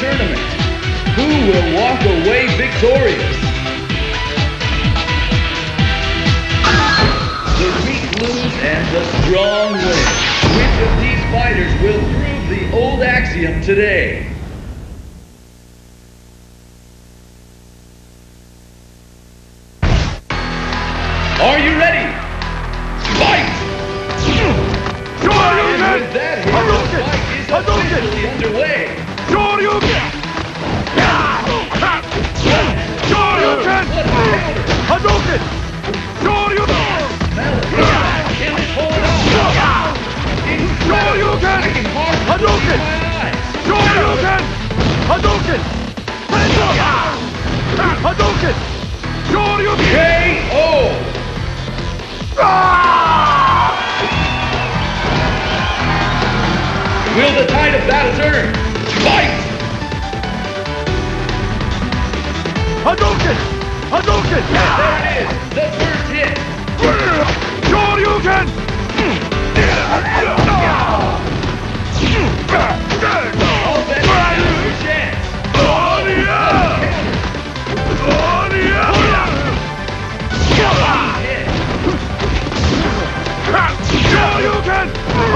tournament. Who will walk away victorious? The weak lose and the strong win. Which of these fighters will prove the old axiom today? Are you ready? Fight! And with that, Hadouken! believe my eyes. Shoryuken! Hadouken! Hadouken! Shoryuken! KO! Ah! Will the tide of battle turn? Fight! Hadouken! Hadouken! There it is, the first hit. Shoryuken!